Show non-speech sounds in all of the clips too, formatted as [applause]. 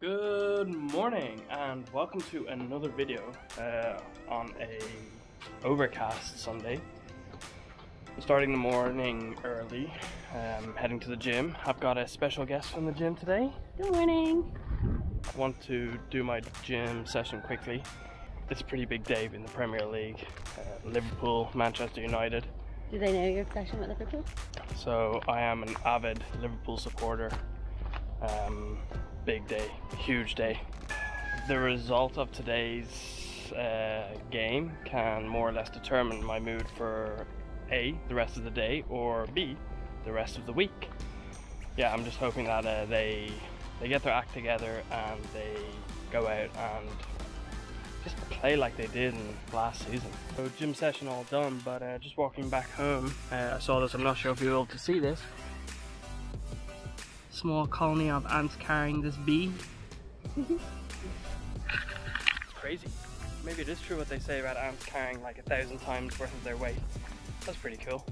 Good morning and welcome to another video uh, on a overcast Sunday. I'm starting the morning early, um, heading to the gym. I've got a special guest from the gym today. Good morning. I want to do my gym session quickly. It's a pretty big day in the Premier League. Uh, Liverpool, Manchester United. Do they know your obsession with Liverpool? So I am an avid Liverpool supporter. Um, big day, huge day. The result of today's uh, game can more or less determine my mood for A, the rest of the day, or B, the rest of the week. Yeah, I'm just hoping that uh, they they get their act together and they go out and just play like they did in last season. So gym session all done, but uh, just walking back home, uh, I saw this. I'm not sure if you're able to see this small colony of ants carrying this bee. it's crazy. Maybe it is true what they say about ants carrying like a thousand times worth of their weight. That's pretty cool.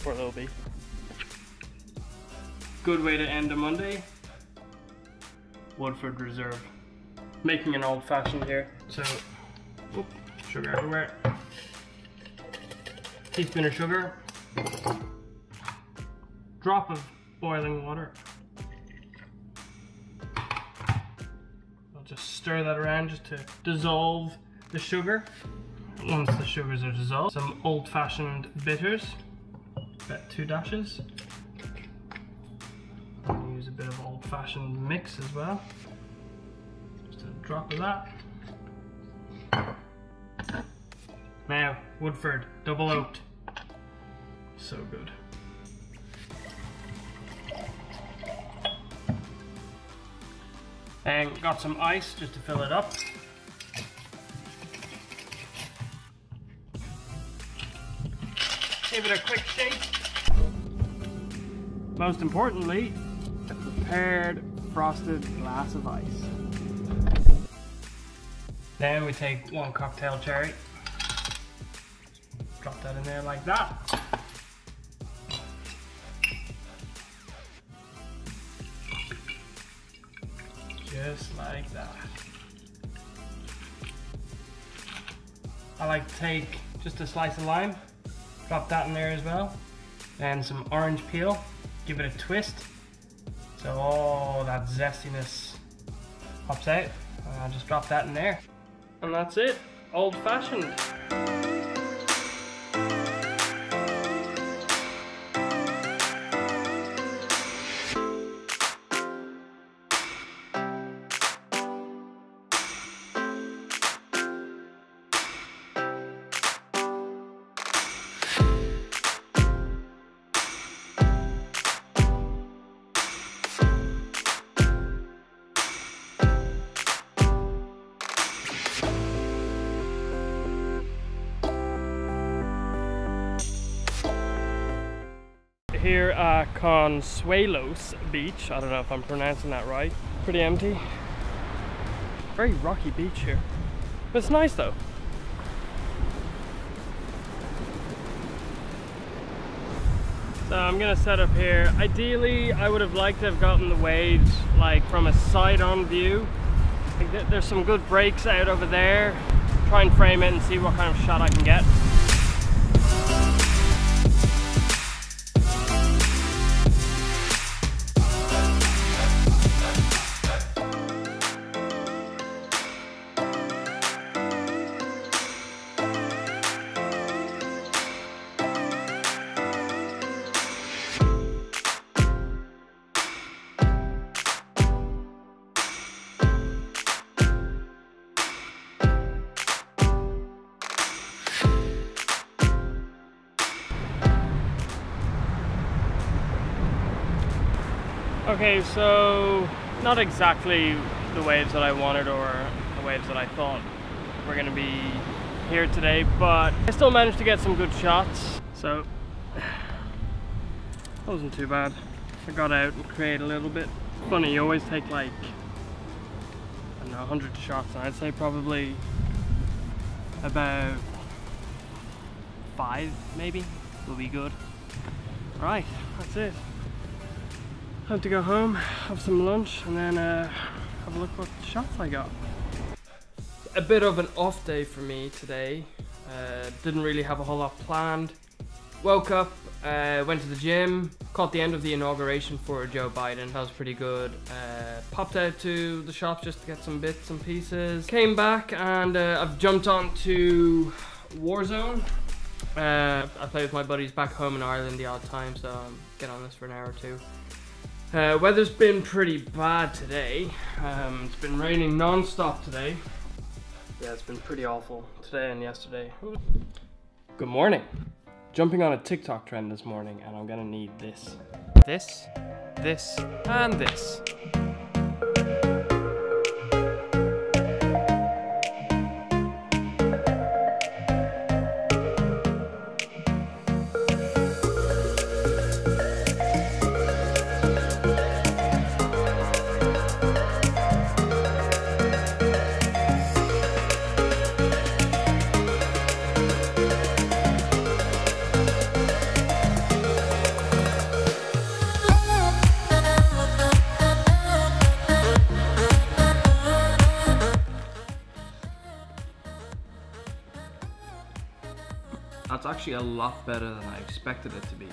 Poor little bee. Good way to end a Monday. Woodford Reserve. Making an old fashioned here. So, whoop, sugar everywhere. Teaspoon of sugar. Drop of boiling water. Stir that around just to dissolve the sugar. Once the sugars are dissolved, some old-fashioned bitters, about two dashes. Use a bit of old-fashioned mix as well. Just a drop of that. Now, Woodford, double oaked. So good. And got some ice just to fill it up. Give it a quick shake. Most importantly, a prepared frosted glass of ice. Then we take one cocktail cherry. Drop that in there like that. Just like that. I like to take just a slice of lime, drop that in there as well, and some orange peel, give it a twist, so all that zestiness pops out. I'll just drop that in there. And that's it, old fashioned. Here at Consuelos Beach. I don't know if I'm pronouncing that right. Pretty empty. Very rocky beach here. But it's nice though. So I'm gonna set up here. Ideally, I would have liked to have gotten the waves like from a side-on view. There's some good breaks out over there. Try and frame it and see what kind of shot I can get. Okay, so not exactly the waves that I wanted or the waves that I thought were going to be here today, but I still managed to get some good shots. So, [sighs] that wasn't too bad. I got out and created a little bit. Funny, you always take like, I don't know, 100 shots, and I'd say probably about five, maybe, will be good. Alright, that's it. Time to go home, have some lunch, and then uh, have a look look what shots I got. A bit of an off day for me today. Uh, didn't really have a whole lot planned. Woke up, uh, went to the gym, caught the end of the inauguration for Joe Biden. That was pretty good. Uh, popped out to the shop just to get some bits and pieces. Came back and uh, I've jumped on to Warzone. Uh, I play with my buddies back home in Ireland the odd time, so I'm get on this for an hour or two. Uh, weather's been pretty bad today. Um, it's been raining non-stop today. Yeah, it's been pretty awful today and yesterday. Good morning. Jumping on a TikTok trend this morning, and I'm gonna need this. This, this, and this. Actually a lot better than I expected it to be.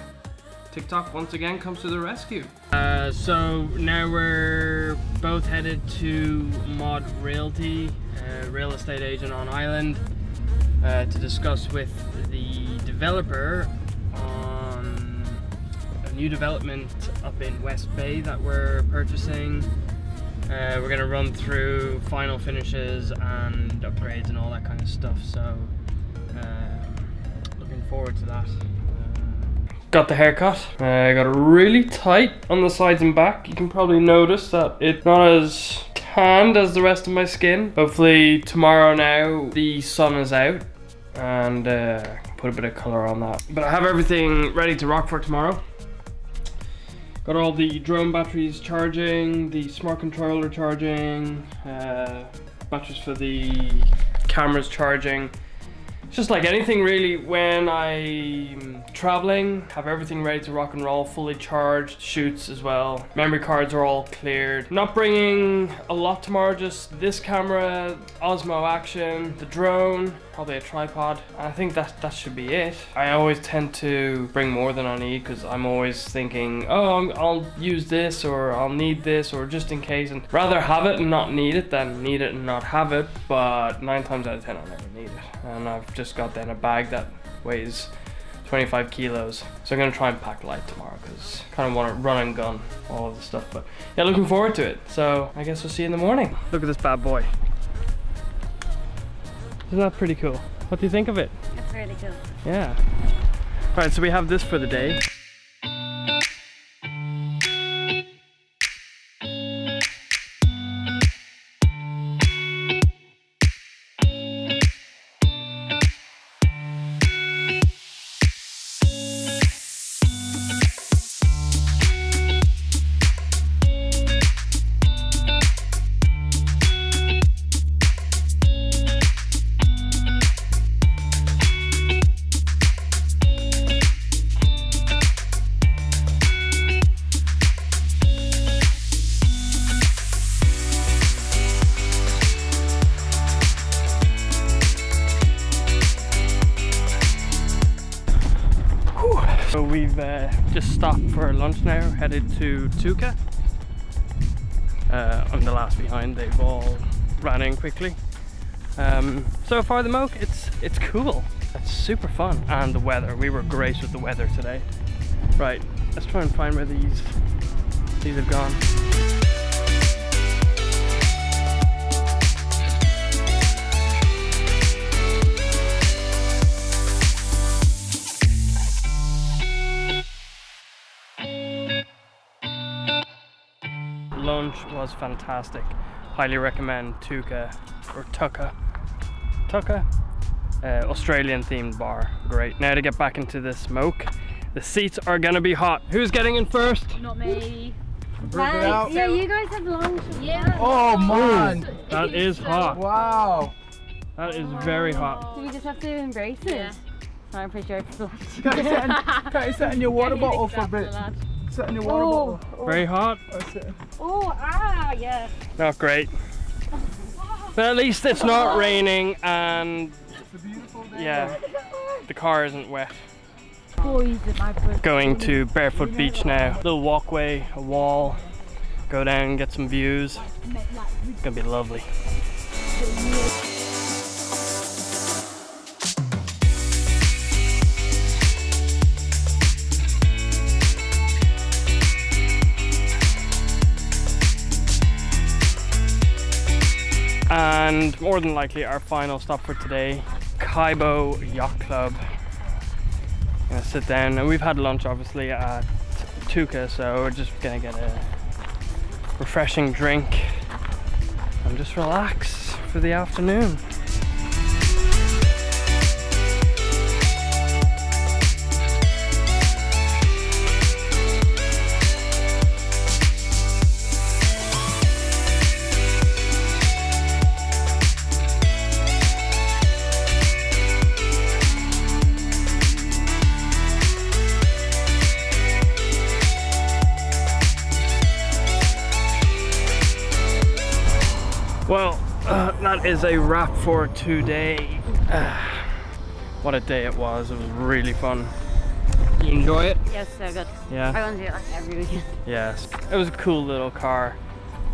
TikTok once again comes to the rescue. Uh, so now we're both headed to Mod Realty, a real estate agent on Island, uh, to discuss with the developer on a new development up in West Bay that we're purchasing. Uh, we're gonna run through final finishes and upgrades and all that kind of stuff. So uh, looking forward to that. Uh, got the haircut. Uh, I got it really tight on the sides and back. You can probably notice that it's not as tanned as the rest of my skin. Hopefully tomorrow now the sun is out and uh, put a bit of color on that. But I have everything ready to rock for tomorrow. Got all the drone batteries charging, the smart controller charging, uh, batteries for the cameras charging. Just like anything really when I'm traveling, have everything ready to rock and roll, fully charged, shoots as well. Memory cards are all cleared. Not bringing a lot tomorrow, just this camera, Osmo Action, the drone, probably a tripod. I think that that should be it. I always tend to bring more than I need because I'm always thinking, oh, I'm, I'll use this or I'll need this or just in case, and rather have it and not need it than need it and not have it. But nine times out of ten, I'll never need it, and I've just got then a bag that weighs 25 kilos. So I'm gonna try and pack light tomorrow because kind of want to run and gun all of the stuff. But yeah, looking forward to it. So I guess we'll see you in the morning. Look at this bad boy. Isn't that pretty cool? What do you think of it? That's really cool. Yeah. All right, so we have this for the day. We've uh, just stopped for lunch now, headed to Tukka. Uh, I'm the last behind, they've all ran in quickly. Um, so far the Moke, it's, it's cool. It's super fun. And the weather, we were great with the weather today. Right, let's try and find where these, these have gone. Lunch was fantastic. Highly recommend Tuka or Tucka. Tucka? Uh, Australian themed bar. Great. Now to get back into the smoke. The seats are gonna be hot. Who's getting in first? Not me. Bring it out. Yeah, you guys have long. Yeah. Oh man. That is hot. Wow. That is very hot. Do we just have to embrace it? Yeah. I'm pretty sure it's flat. Can't you set in, set in your water bottle for a bit? Set in your water Oh. bottle. Very hot. Oh, ah, yeah. Not great. [laughs] But at least it's not raining and It's a beautiful day. yeah, the car isn't wet. Boys at my birthday. Going to Barefoot Beach now. Little walkway, a wall. Go down and get some views. It's gonna be lovely. And more than likely our final stop for today, Kaibo Yacht Club. Gonna sit down and we've had lunch obviously at Tukka, so we're just gonna get a refreshing drink and just relax for the afternoon. Well, uh, that is a wrap for today. Uh, what a day it was. It was really fun. You enjoy it? Yes, so good. Yeah. I want to do it like every weekend. [laughs] Yes. It was a cool little car.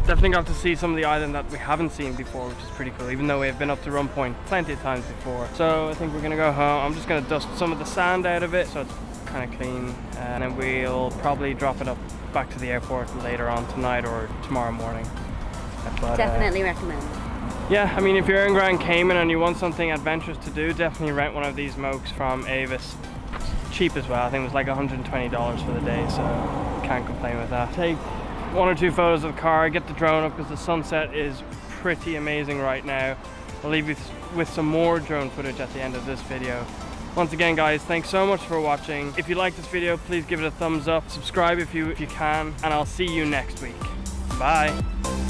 Definitely got to see some of the island that we haven't seen before, which is pretty cool, even though we have been up to Rum Point plenty of times before. So I think we're gonna go home. I'm just gonna dust some of the sand out of it so it's kind of clean. And then we'll probably drop it up back to the airport later on tonight or tomorrow morning. But, uh, Definitely recommend. yeah, I mean, if you're in Grand Cayman and you want something adventurous to do, definitely rent one of these mokes from Avis. It's cheap as well. I think it was like $120 for the day, so can't complain with that. Take one or two photos of the car, get the drone up because the sunset is pretty amazing right now. I'll leave you with some more drone footage at the end of this video. Once again guys, thanks so much for watching. If you like this video, please give it a thumbs up, subscribe if you if you can, and I'll see you next week. Bye.